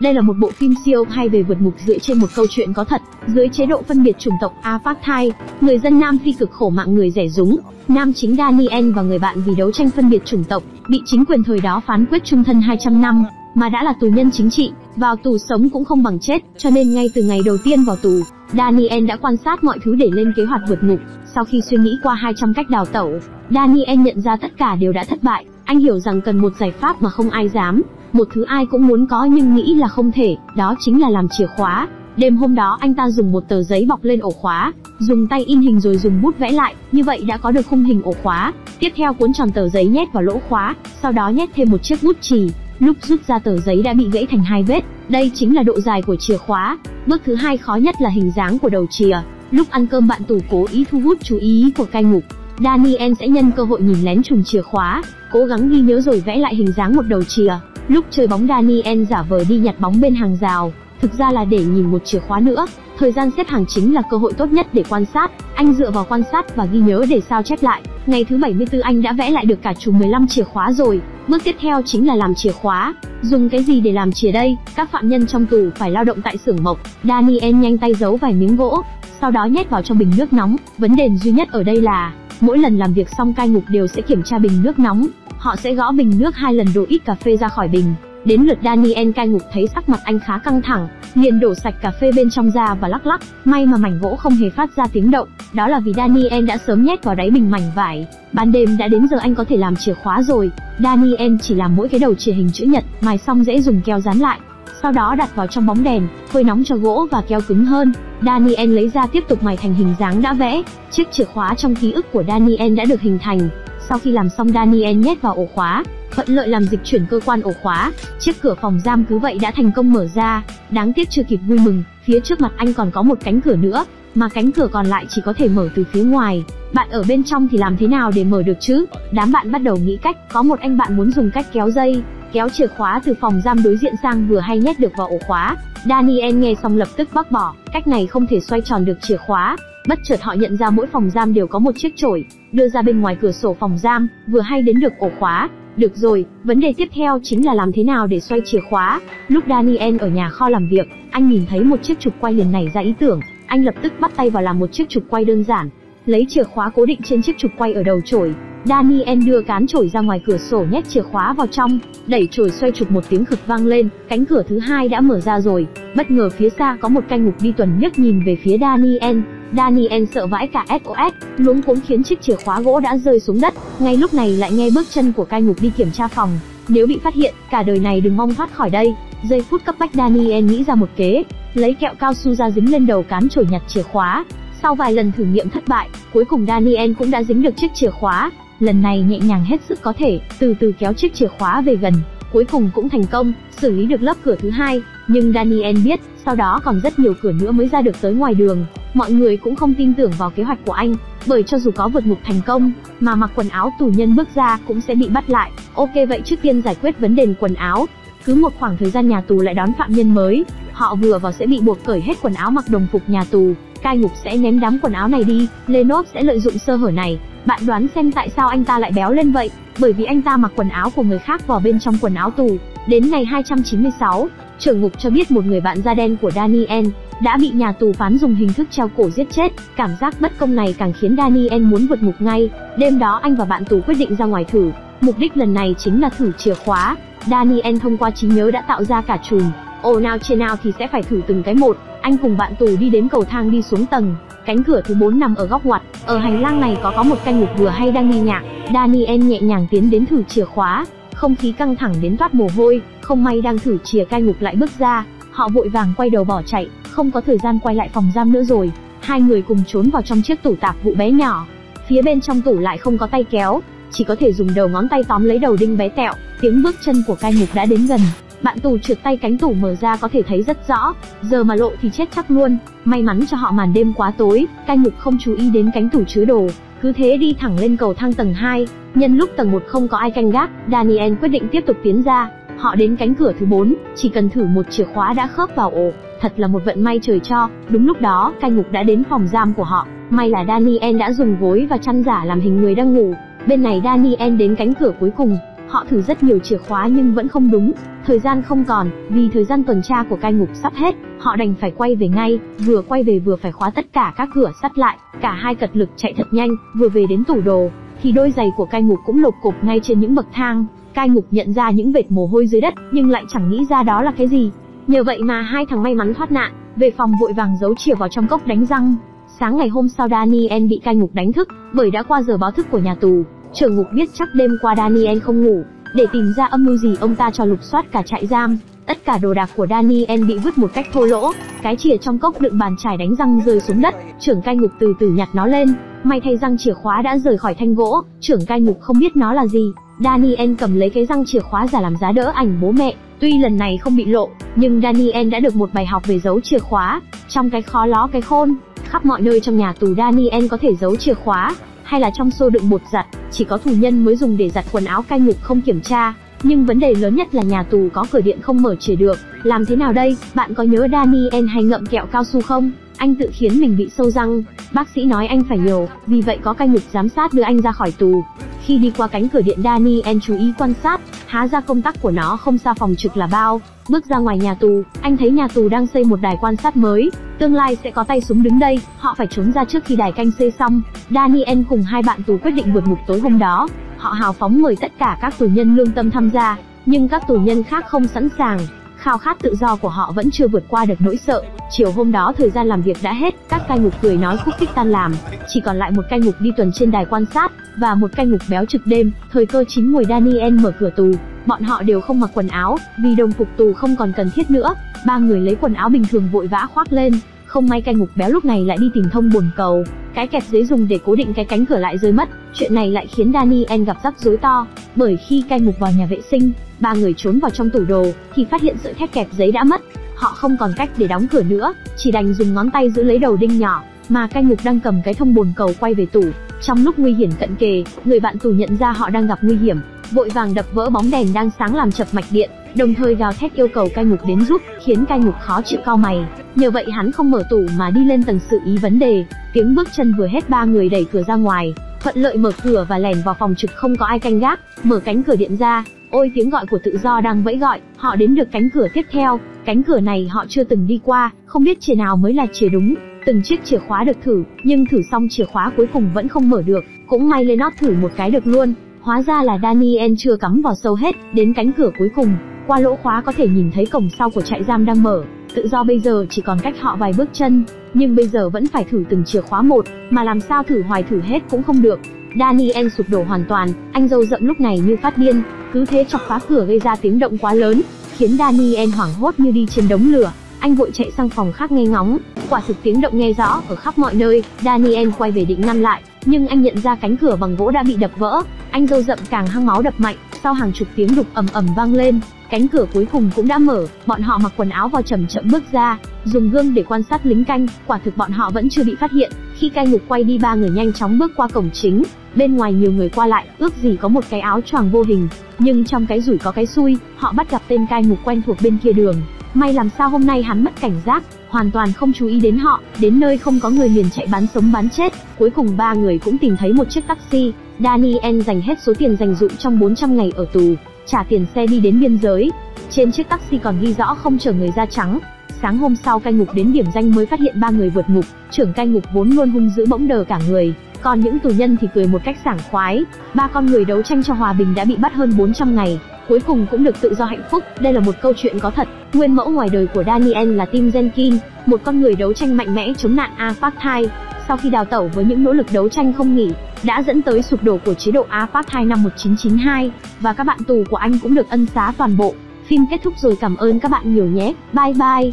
Đây là một bộ phim siêu hay về vượt ngục dựa trên một câu chuyện có thật, dưới chế độ phân biệt chủng tộc Apartheid, người dân Nam Phi cực khổ mạng người rẻ rúng. Nam chính Daniel và người bạn vì đấu tranh phân biệt chủng tộc, bị chính quyền thời đó phán quyết trung thân 200 năm, mà đã là tù nhân chính trị, vào tù sống cũng không bằng chết, cho nên ngay từ ngày đầu tiên vào tù, Daniel đã quan sát mọi thứ để lên kế hoạch vượt ngục. Sau khi suy nghĩ qua 200 cách đào tẩu, Daniel nhận ra tất cả đều đã thất bại. Anh hiểu rằng cần một giải pháp mà không ai dám, một thứ ai cũng muốn có nhưng nghĩ là không thể, đó chính là làm chìa khóa. Đêm hôm đó anh ta dùng một tờ giấy bọc lên ổ khóa, dùng tay in hình rồi dùng bút vẽ lại, như vậy đã có được khung hình ổ khóa. Tiếp theo cuốn tròn tờ giấy nhét vào lỗ khóa, sau đó nhét thêm một chiếc bút chì. Lúc rút ra tờ giấy đã bị gãy thành hai vết, đây chính là độ dài của chìa khóa. Bước thứ hai khó nhất là hình dáng của đầu chìa. Lúc ăn cơm bạn tù cố ý thu hút chú ý của cai ngục, Daniel sẽ nhân cơ hội nhìn lén chùm chìa khóa, cố gắng ghi nhớ rồi vẽ lại hình dáng một đầu chìa. Lúc chơi bóng Daniel giả vờ đi nhặt bóng bên hàng rào, thực ra là để nhìn một chìa khóa nữa. Thời gian xếp hàng chính là cơ hội tốt nhất để quan sát, anh dựa vào quan sát và ghi nhớ để sao chép lại. Ngày thứ 74 anh đã vẽ lại được cả chùm 15 chìa khóa rồi. Bước tiếp theo chính là làm chìa khóa. Dùng cái gì để làm chìa đây? Các phạm nhân trong tù phải lao động tại xưởng mộc. Daniel nhanh tay giấu vài miếng gỗ, sau đó nhét vào trong bình nước nóng. Vấn đề duy nhất ở đây là, mỗi lần làm việc xong cai ngục đều sẽ kiểm tra bình nước nóng. Họ sẽ gõ bình nước hai lần đổ ít cà phê ra khỏi bình. Đến lượt Daniel cai ngục thấy sắc mặt anh khá căng thẳng, liền đổ sạch cà phê bên trong ra và lắc lắc, may mà mảnh gỗ không hề phát ra tiếng động, đó là vì Daniel đã sớm nhét vào đáy bình mảnh vải. Ban đêm đã đến giờ anh có thể làm chìa khóa rồi. Daniel chỉ làm mỗi cái đầu chìa hình chữ nhật, mài xong dễ dùng keo dán lại, sau đó đặt vào trong bóng đèn, phơi nóng cho gỗ và keo cứng hơn. Daniel lấy ra tiếp tục mài thành hình dáng đã vẽ. Chiếc chìa khóa trong ký ức của Daniel đã được hình thành. Sau khi làm xong Daniel nhét vào ổ khóa, thuận lợi làm dịch chuyển cơ quan ổ khóa, chiếc cửa phòng giam cứ vậy đã thành công mở ra. Đáng tiếc chưa kịp vui mừng, phía trước mặt anh còn có một cánh cửa nữa, mà cánh cửa còn lại chỉ có thể mở từ phía ngoài. Bạn ở bên trong thì làm thế nào để mở được chứ? Đám bạn bắt đầu nghĩ cách, có một anh bạn muốn dùng cách kéo dây, kéo chìa khóa từ phòng giam đối diện sang vừa hay nhét được vào ổ khóa. Daniel nghe xong lập tức bác bỏ, cách này không thể xoay tròn được chìa khóa. Bất chợt họ nhận ra mỗi phòng giam đều có một chiếc chổi, đưa ra bên ngoài cửa sổ phòng giam, vừa hay đến được ổ khóa. Được rồi, vấn đề tiếp theo chính là làm thế nào để xoay chìa khóa. Lúc Daniel ở nhà kho làm việc, anh nhìn thấy một chiếc trục quay liền nảy ra ý tưởng, anh lập tức bắt tay vào làm một chiếc trục quay đơn giản, lấy chìa khóa cố định trên chiếc trục quay ở đầu chổi. Daniel đưa cán chổi ra ngoài cửa sổ nhét chìa khóa vào trong, đẩy chổi xoay trục một tiếng khực vang lên, cánh cửa thứ hai đã mở ra rồi. Bất ngờ phía xa có một canh ngục đi tuần nhức nhìn về phía Daniel. Daniel sợ vãi cả SOS, luống cuống khiến chiếc chìa khóa gỗ đã rơi xuống đất. Ngay lúc này lại nghe bước chân của cai ngục đi kiểm tra phòng. Nếu bị phát hiện, cả đời này đừng mong thoát khỏi đây. Giây phút cấp bách Daniel nghĩ ra một kế, lấy kẹo cao su ra dính lên đầu cán chổi nhặt chìa khóa. Sau vài lần thử nghiệm thất bại, cuối cùng Daniel cũng đã dính được chiếc chìa khóa. Lần này nhẹ nhàng hết sức có thể, từ từ kéo chiếc chìa khóa về gần, cuối cùng cũng thành công, xử lý được lớp cửa thứ hai. Nhưng Daniel biết, sau đó còn rất nhiều cửa nữa mới ra được tới ngoài đường. Mọi người cũng không tin tưởng vào kế hoạch của anh, bởi cho dù có vượt ngục thành công, mà mặc quần áo tù nhân bước ra cũng sẽ bị bắt lại. Ok vậy trước tiên giải quyết vấn đề quần áo. Cứ một khoảng thời gian nhà tù lại đón phạm nhân mới, họ vừa vào sẽ bị buộc cởi hết quần áo mặc đồng phục nhà tù, cai ngục sẽ ném đám quần áo này đi, Lenov sẽ lợi dụng sơ hở này. Bạn đoán xem tại sao anh ta lại béo lên vậy? Bởi vì anh ta mặc quần áo của người khác vào bên trong quần áo tù. Đến ngày 296, trưởng ngục cho biết một người bạn da đen của Daniel đã bị nhà tù phán dùng hình thức treo cổ giết chết. Cảm giác bất công này càng khiến Daniel muốn vượt ngục ngay. Đêm đó anh và bạn tù quyết định ra ngoài thử. Mục đích lần này chính là thử chìa khóa. Daniel thông qua trí nhớ đã tạo ra cả chùm. Ồ nào chia nào thì sẽ phải thử từng cái một. Anh cùng bạn tù đi đến cầu thang đi xuống tầng. Cánh cửa thứ 4 nằm ở góc ngoặt. Ở hành lang này có có một canh ngục vừa hay đang nghe nhạc. Daniel nhẹ nhàng tiến đến thử chìa khóa. Không khí căng thẳng đến toát mồ hôi, không may đang thử chìa cai ngục lại bước ra, họ vội vàng quay đầu bỏ chạy, không có thời gian quay lại phòng giam nữa rồi. Hai người cùng trốn vào trong chiếc tủ tạp vụ bé nhỏ. Phía bên trong tủ lại không có tay kéo, chỉ có thể dùng đầu ngón tay tóm lấy đầu đinh bé tẹo. Tiếng bước chân của cai ngục đã đến gần, bạn tù trượt tay cánh tủ mở ra có thể thấy rất rõ, giờ mà lộ thì chết chắc luôn. May mắn cho họ màn đêm quá tối, cai ngục không chú ý đến cánh tủ chứa đồ, cứ thế đi thẳng lên cầu thang tầng 2. Nhân lúc tầng 1 không có ai canh gác, Daniel quyết định tiếp tục tiến ra. Họ đến cánh cửa thứ 4, chỉ cần thử một chìa khóa đã khớp vào ổ, thật là một vận may trời cho. Đúng lúc đó, cai ngục đã đến phòng giam của họ. May là Daniel đã dùng gối và chăn giả làm hình người đang ngủ. Bên này Daniel đến cánh cửa cuối cùng, Họ thử rất nhiều chìa khóa nhưng vẫn không đúng, thời gian không còn, vì thời gian tuần tra của cai ngục sắp hết, họ đành phải quay về ngay, vừa quay về vừa phải khóa tất cả các cửa sắt lại, cả hai cật lực chạy thật nhanh, vừa về đến tủ đồ, thì đôi giày của cai ngục cũng lục cục ngay trên những bậc thang. Cai ngục nhận ra những vệt mồ hôi dưới đất, nhưng lại chẳng nghĩ ra đó là cái gì. Nhờ vậy mà hai thằng may mắn thoát nạn, về phòng vội vàng giấu chìa vào trong cốc đánh răng. Sáng ngày hôm sau Daniel bị cai ngục đánh thức, bởi đã qua giờ báo thức của nhà tù. Trưởng ngục biết chắc đêm qua Daniel không ngủ, để tìm ra âm mưu gì ông ta cho lục soát cả trại giam. Tất cả đồ đạc của Daniel bị vứt một cách thô lỗ, cái chìa trong cốc đựng bàn chải đánh răng rơi xuống đất, trưởng cai ngục từ từ nhặt nó lên, may thay răng chìa khóa đã rời khỏi thanh gỗ, trưởng cai ngục không biết nó là gì. Daniel cầm lấy cái răng chìa khóa giả làm giá đỡ ảnh bố mẹ, tuy lần này không bị lộ, nhưng Daniel đã được một bài học về giấu chìa khóa, trong cái khó ló cái khôn, khắp mọi nơi trong nhà tù Daniel có thể giấu chìa khóa, hay là trong xô đựng bột giặt, chỉ có tù nhân mới dùng để giặt quần áo cai ngục không kiểm tra. Nhưng vấn đề lớn nhất là nhà tù có cửa điện không mở chìa được, làm thế nào đây? Bạn có nhớ Daniel hay ngậm kẹo cao su không? Anh tự khiến mình bị sâu răng, bác sĩ nói anh phải nhổ, vì vậy có cai ngục giám sát đưa anh ra khỏi tù. Khi đi qua cánh cửa điện Daniel chú ý quan sát, há ra công tắc của nó không xa phòng trực là bao. Bước ra ngoài nhà tù, anh thấy nhà tù đang xây một đài quan sát mới, tương lai sẽ có tay súng đứng đây, họ phải trốn ra trước khi đài canh xây xong. Daniel cùng hai bạn tù quyết định vượt ngục tối hôm đó. Họ hào phóng mời tất cả các tù nhân lương tâm tham gia, nhưng các tù nhân khác không sẵn sàng. Khao khát tự do của họ vẫn chưa vượt qua được nỗi sợ. Chiều hôm đó thời gian làm việc đã hết, các cai ngục cười nói khúc khích tan làm, chỉ còn lại một cai ngục đi tuần trên đài quan sát và một cai ngục béo trực đêm. Thời cơ chín mùi Daniel mở cửa tù, bọn họ đều không mặc quần áo, vì đồng phục tù không còn cần thiết nữa. Ba người lấy quần áo bình thường vội vã khoác lên, không may cai ngục béo lúc này lại đi tìm thông buồn cầu, cái kẹt dưới dùng để cố định cái cánh cửa lại rơi mất. Chuyện này lại khiến Daniel gặp rắc rối to, bởi khi cai ngục vào nhà vệ sinh, ba người trốn vào trong tủ đồ, thì phát hiện sợi thép kẹp giấy đã mất. Họ không còn cách để đóng cửa nữa, chỉ đành dùng ngón tay giữ lấy đầu đinh nhỏ, mà cai ngục đang cầm cái thông bồn cầu quay về tủ. Trong lúc nguy hiểm cận kề, người bạn tù nhận ra họ đang gặp nguy hiểm, vội vàng đập vỡ bóng đèn đang sáng làm chập mạch điện, đồng thời gào thét yêu cầu cai ngục đến giúp, khiến cai ngục khó chịu cau mày. Nhờ vậy hắn không mở tủ mà đi lên tầng xử ý vấn đề. Tiếng bước chân vừa hết ba người đẩy cửa ra ngoài, thuận lợi mở cửa và lẻn vào phòng trực không có ai canh gác, mở cánh cửa điện ra. Ôi tiếng gọi của tự do đang vẫy gọi, họ đến được cánh cửa tiếp theo. Cánh cửa này họ chưa từng đi qua, không biết chìa nào mới là chìa đúng. Từng chiếc chìa khóa được thử, nhưng thử xong chìa khóa cuối cùng vẫn không mở được. Cũng may lên nót thử một cái được luôn. Hóa ra là Daniel chưa cắm vào sâu hết, đến cánh cửa cuối cùng, qua lỗ khóa có thể nhìn thấy cổng sau của trại giam đang mở. Tự do bây giờ chỉ còn cách họ vài bước chân, nhưng bây giờ vẫn phải thử từng chìa khóa một, mà làm sao thử hoài thử hết cũng không được. Daniel sụp đổ hoàn toàn, anh dâu rậm lúc này như phát điên, cứ thế chọc phá cửa gây ra tiếng động quá lớn, khiến Daniel hoảng hốt như đi trên đống lửa. Anh vội chạy sang phòng khác nghe ngóng, quả thực tiếng động nghe rõ ở khắp mọi nơi. Daniel quay về định ngăn lại, nhưng anh nhận ra cánh cửa bằng gỗ đã bị đập vỡ. Anh dâu rậm càng hăng máu đập mạnh, sau hàng chục tiếng đục ầm ầm vang lên, cánh cửa cuối cùng cũng đã mở. Bọn họ mặc quần áo vào chậm chậm bước ra, dùng gương để quan sát lính canh. Quả thực bọn họ vẫn chưa bị phát hiện. Khi cai ngục quay đi ba người nhanh chóng bước qua cổng chính, bên ngoài nhiều người qua lại, ước gì có một cái áo choàng vô hình. Nhưng trong cái rủi có cái xui, họ bắt gặp tên cai ngục quen thuộc bên kia đường. May làm sao hôm nay hắn mất cảnh giác, hoàn toàn không chú ý đến họ, đến nơi không có người liền chạy bán sống bán chết. Cuối cùng ba người cũng tìm thấy một chiếc taxi. Daniel dành hết số tiền dành dụm trong 400 ngày ở tù, trả tiền xe đi đến biên giới. Trên chiếc taxi còn ghi rõ không chở người da trắng. Sáng hôm sau cai ngục đến điểm danh mới phát hiện ba người vượt ngục, trưởng cai ngục vốn luôn hung dữ bỗng đờ cả người, còn những tù nhân thì cười một cách sảng khoái. Ba con người đấu tranh cho hòa bình đã bị bắt hơn 400 ngày, cuối cùng cũng được tự do hạnh phúc. Đây là một câu chuyện có thật. Nguyên mẫu ngoài đời của Daniel là Tim Jenkin, một con người đấu tranh mạnh mẽ chống nạn apartheid. Sau khi đào tẩu với những nỗ lực đấu tranh không nghỉ, đã dẫn tới sụp đổ của chế độ apartheid năm 1992 và các bạn tù của anh cũng được ân xá toàn bộ. Phim kết thúc rồi cảm ơn các bạn nhiều nhé. Bye bye.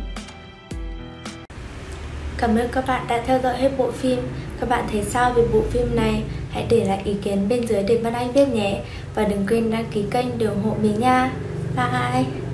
Cảm ơn các bạn đã theo dõi hết bộ phim. Các bạn thấy sao về bộ phim này? Hãy để lại ý kiến bên dưới để Văn Anh biết nhé. Và đừng quên đăng ký kênh để ủng hộ mình nha. Bye!